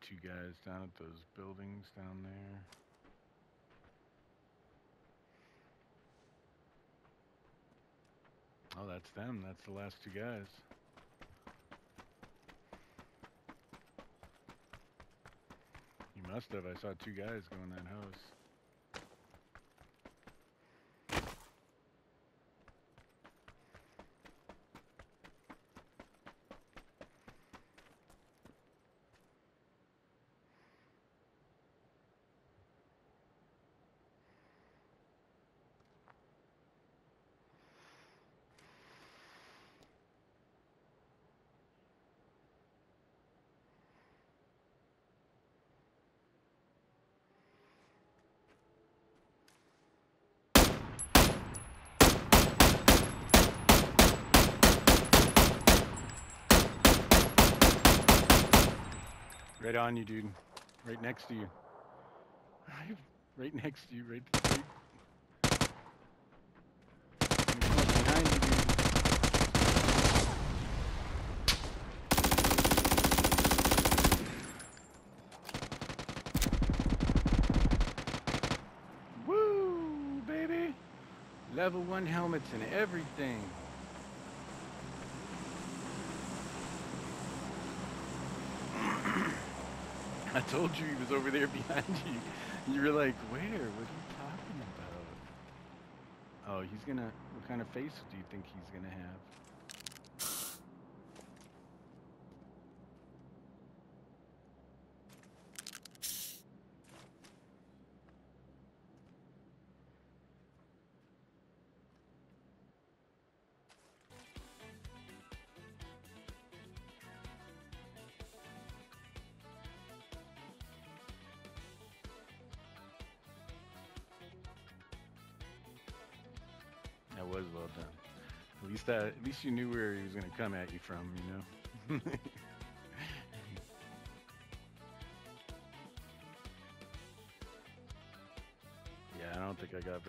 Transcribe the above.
two guys down at those buildings down there. Oh, that's them. That's the last two guys. You must have. I saw two guys go in that house. Right on you, dude. Right next to you. Right, next to you. Right. Woo, baby. Level one helmets and everything. I told you he was over there behind you. You were like, where? What are you talking about? Oh, he's gonna. What kind of face do you think he's gonna have? Was well done. At least. At least you knew where he was gonna come at you from. You know. yeah, I don't think I got very.